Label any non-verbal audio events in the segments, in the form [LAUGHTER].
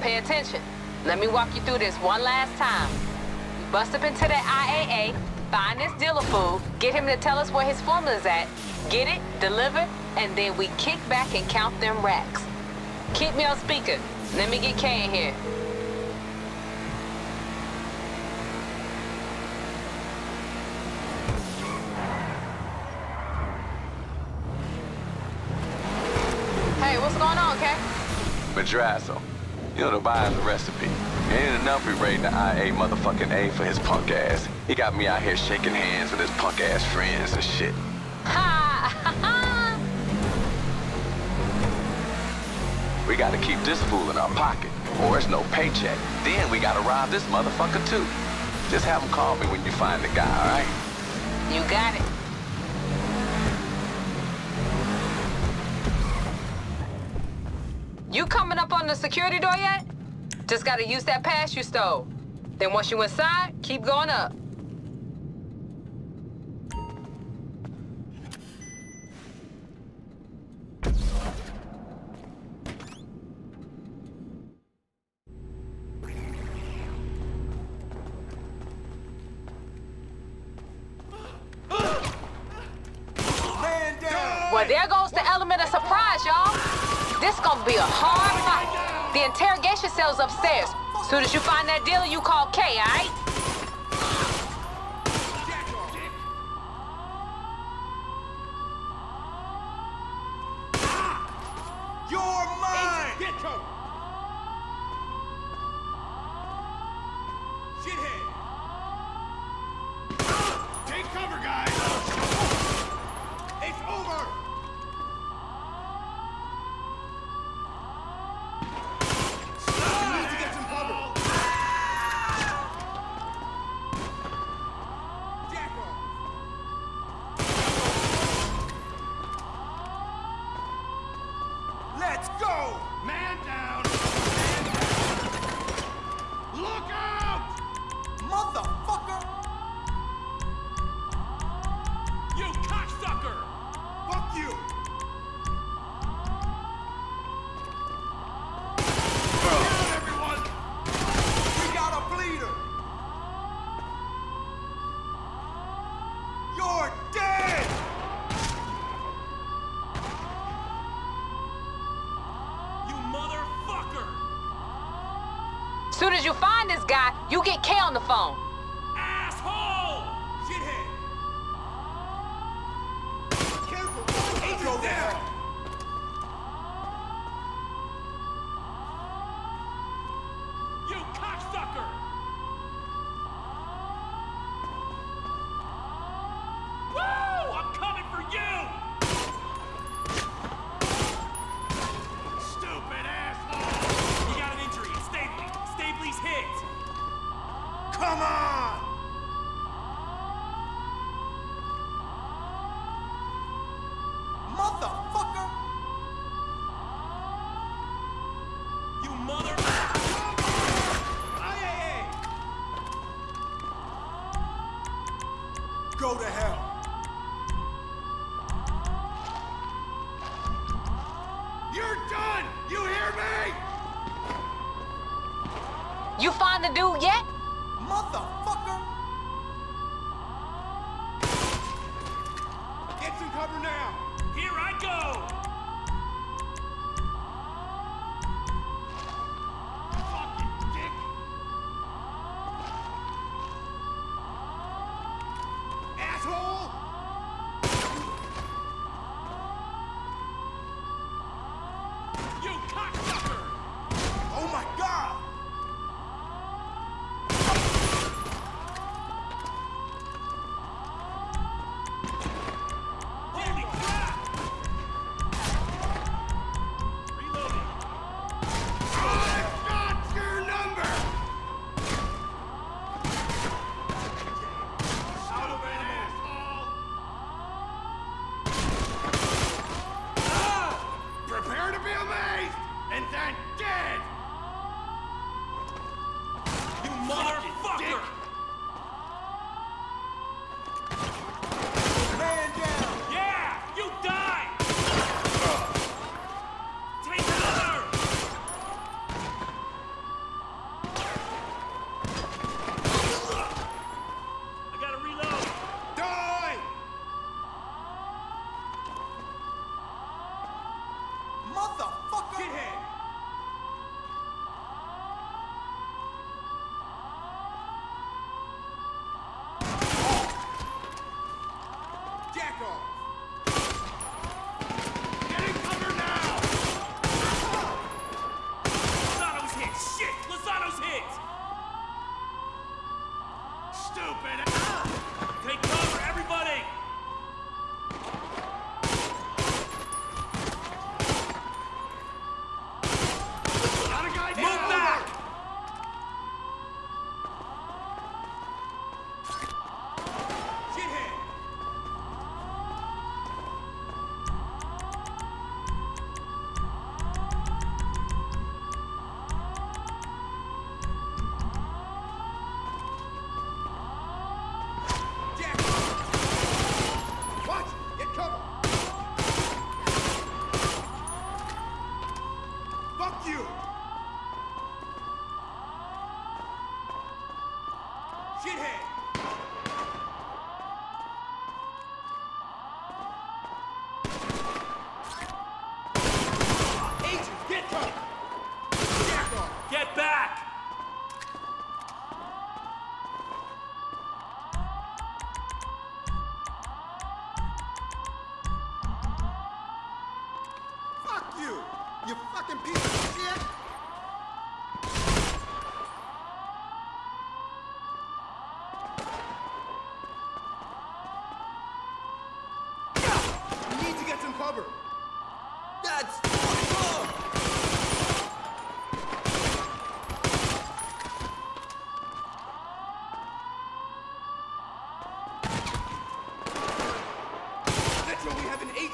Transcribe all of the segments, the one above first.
pay attention. Let me walk you through this one last time. Bust up into the IAA, find this dealer fool, get him to tell us where his formula's at, get it, deliver, and then we kick back and count them racks. Keep me on speaker. Let me get Kay in here. Hey, what's going on, Kay? Madrazo. You know the buying the recipe. Ain't enough we raiding the IA motherfucking A for his punk ass. He got me out here shaking hands with his punk ass friends and shit. [LAUGHS] We gotta keep this fool in our pocket, or it's no paycheck. Then we gotta rob this motherfucker too. Just have him call me when you find the guy, alright? you got it. You coming up on the security door yet? Just gotta use that pass you stole. Then once you inside, keep going up. Well, there goes the element of surprise, y'all. This gonna be a hard fight. The interrogation cell's upstairs. Soon as you find that dealer, you call Kay, all right? You're mine! Get cover! Shithead! Take cover, guys! It's over! You need to get some cover! Jack off! Let's go! Man down! Look out! Motherfucker! You cocksucker! Fuck you! Down, everyone! We got a bleeder! You're dead! You motherfucker! Soon as you find this guy, you get Kay on the phone. Asshole! Shithead! Careful! Go Agent to down! hell! You cocksucker! Woo! I'm coming for you! Stupid asshole! You got an injury. It's Stapley. Stapley's hit. Come on! Motherfucker! You mother... IAA! Go to hell! You're done! You hear me? You find the dude yet?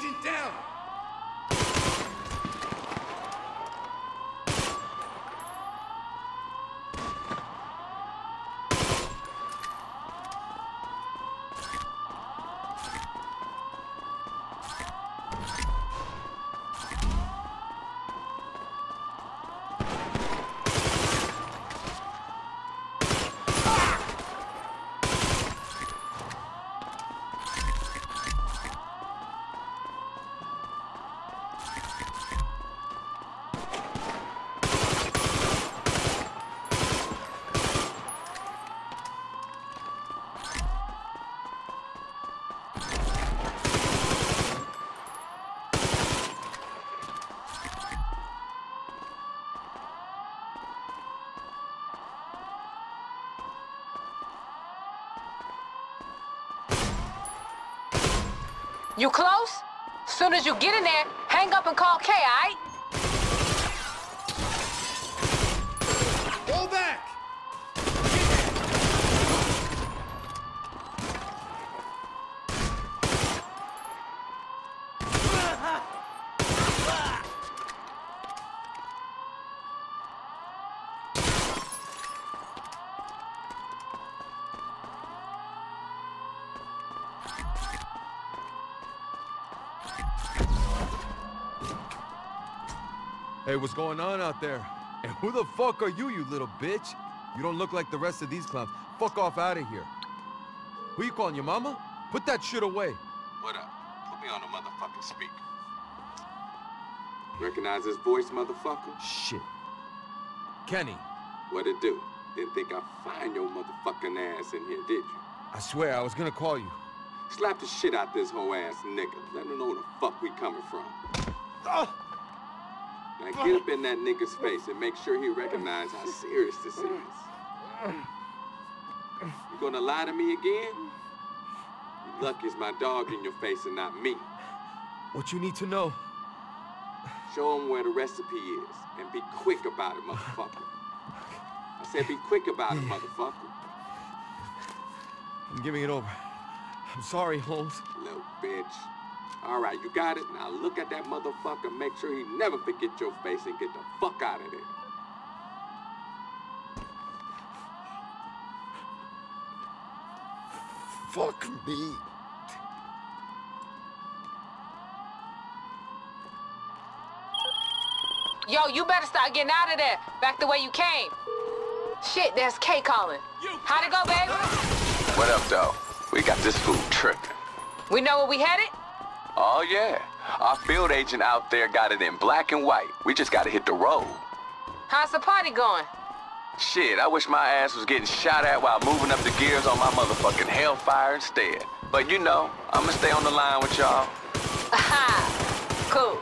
We have You close? Soon as you get in there, hang up and call Kay, alright? Hold back! Hey, what's going on out there? And who the fuck are you, you little bitch? You don't look like the rest of these clowns. Fuck off out of here. Who you calling, your mama? Put that shit away. What up? Put me on the motherfucking speaker. Recognize this voice, motherfucker? Shit. Kenny, What'd it do? Didn't think I'd find your motherfucking ass in here, did you? I swear I was gonna call you. Slap the shit out this whole ass nigga. Let him know where the fuck we coming from. Oh! Now get up in that nigga's face and make sure he recognize how serious this is. You gonna lie to me again? You lucky my dog in your face and not me. What you need to know? Show him where the recipe is and be quick about it, motherfucker. I said be quick about it, motherfucker. I'm giving it over. I'm sorry, Holmes. Little bitch. All right, you got it? Now look at that motherfucker. Make sure he never forget your face and get the fuck out of there. Fuck me. Yo, you better start getting out of there. Back the way you came. Shit, there's K calling. How'd it go, baby? What up, though? We got this fool tripping. We know where we headed? Oh, yeah. Our field agent out there got it in black and white. We just gotta hit the road. How's the party going? Shit, I wish my ass was getting shot at while moving up the gears on my motherfucking Hellfire instead. But you know, I'ma stay on the line with y'all. Aha! [LAUGHS] Cool.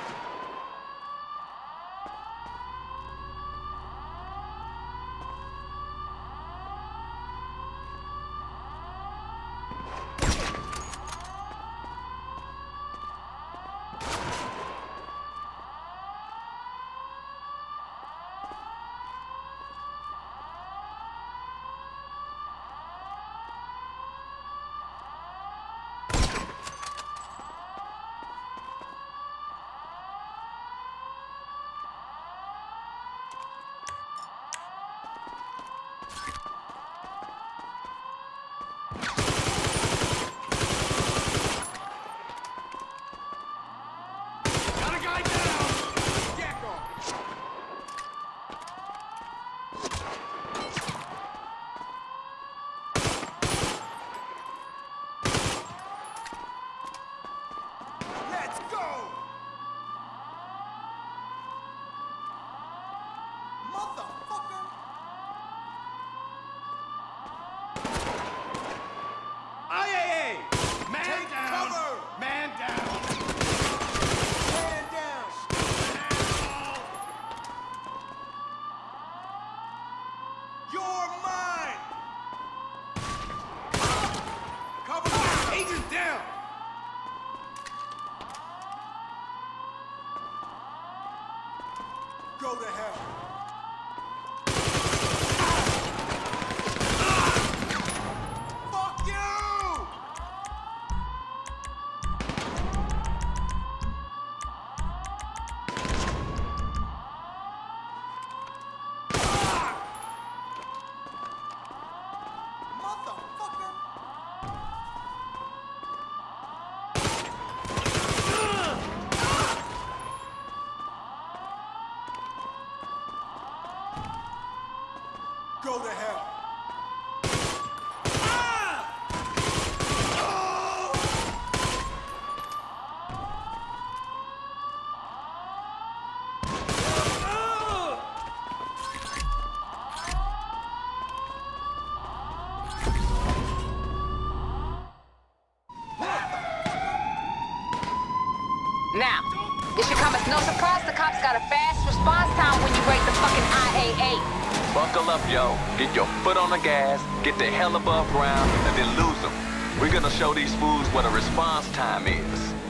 Got a guy down! Jack off! Let's go! Motherfucker! IAA! Man Take down! cover! Man down! Man down! You're mine! Cover me! Agent down! Go to hell! Fuck you! Motherfucker! Go to hell! Now, it should come as no surprise the cops got a fast response time when you break the fucking IAA. Buckle up, yo. Get your foot on the gas, get the hell above ground, and then lose them. We're gonna show these fools what a response time is.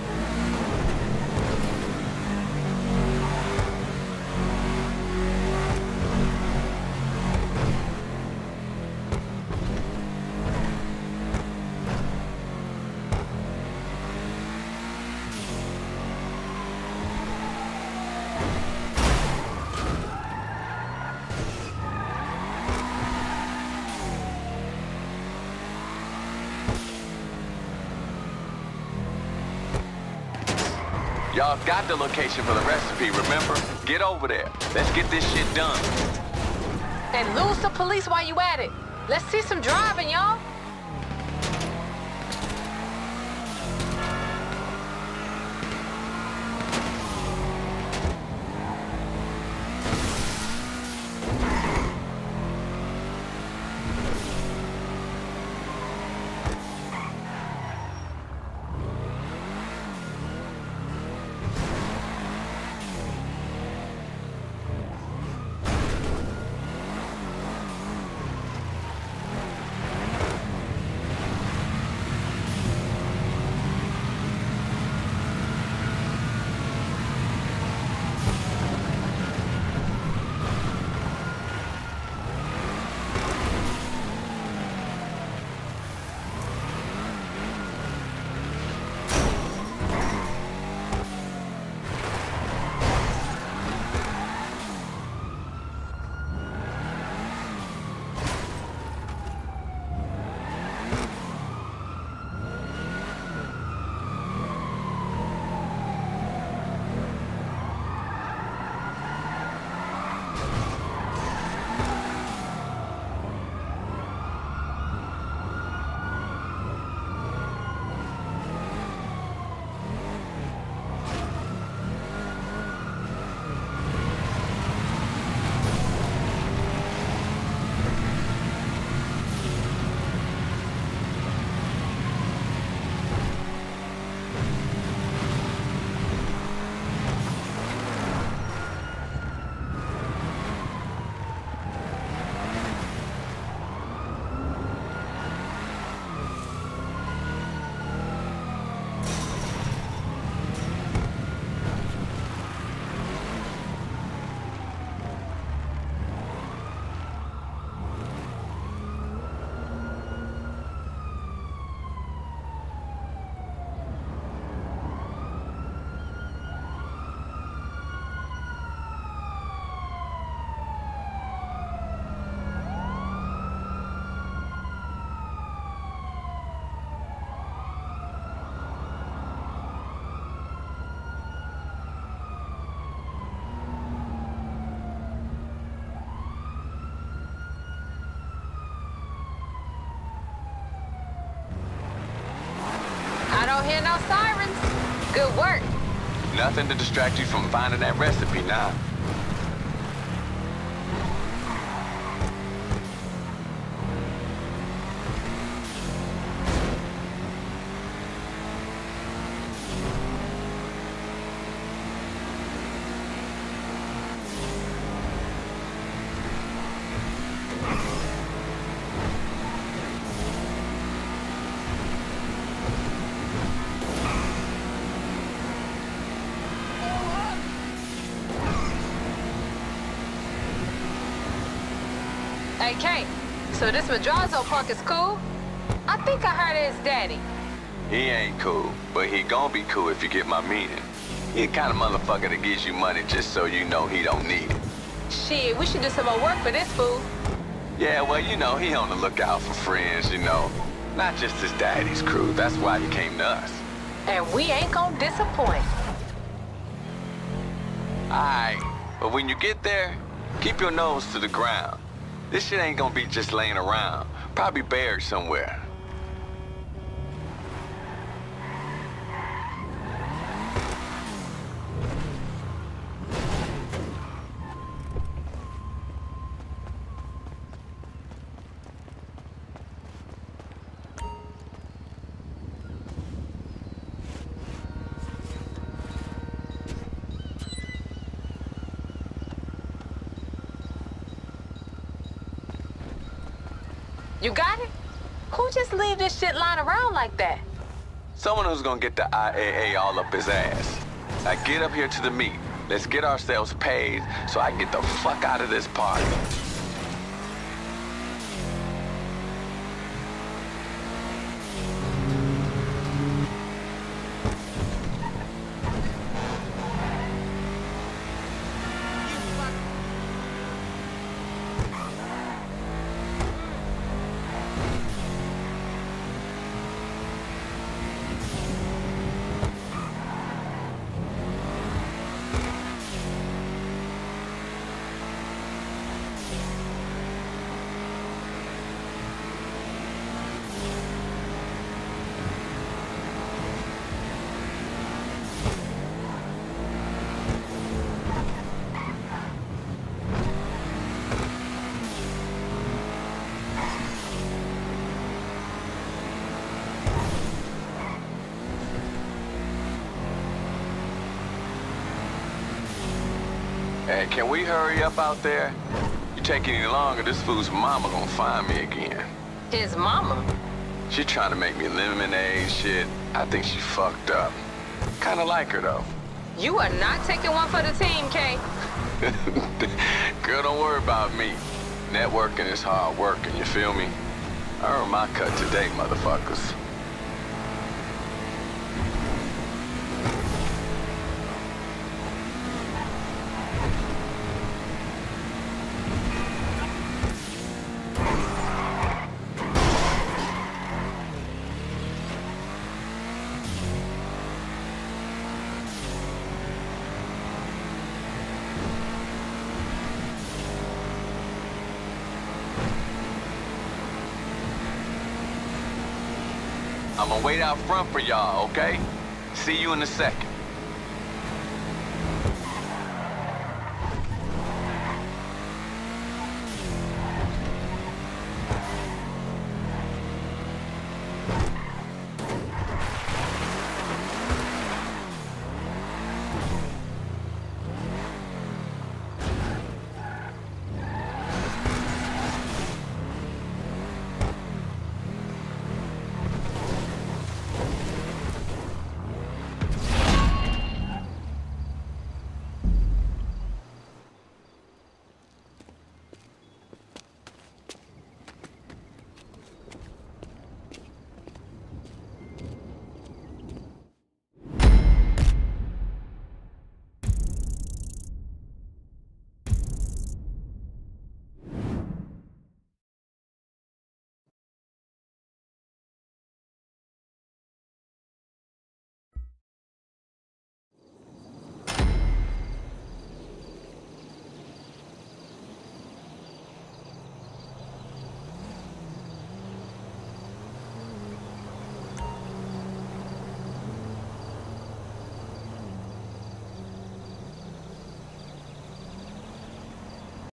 Y'all got the location for the recipe, remember? Get over there. Let's get this shit done. And lose the police while you at it. Let's see some driving, y'all. Good work. Nothing to distract you from finding that recipe now. Hey, so this Madrazo punk is cool? I think I heard his daddy. He ain't cool, but he gon' be cool if you get my meaning. He the kind of motherfucker that gives you money just so you know he don't need it. Shit, we should do some more work for this fool. Yeah, well, you know, he on the lookout for friends, you know. Not just his daddy's crew. That's why he came to us. And we ain't gonna disappoint. Aight, but when you get there, keep your nose to the ground. This shit ain't gonna be just laying around. Probably buried somewhere. You got it? Who just leave this shit lying around like that? Someone who's gonna get the IAA all up his ass. Now get up here to the meet. Let's get ourselves paid so I can get the fuck out of this party. Hey, can we hurry up out there? You take any longer, this fool's mama gonna find me again. His mama. She trying to make me lemonade shit. I think she fucked up. Kinda like her though. You are not taking one for the team, Kay. [LAUGHS] Girl, don't worry about me. Networking is hard work, and you feel me? I earned my cut today, motherfuckers. I'm gonna wait out front for y'all, okay? See you in a second.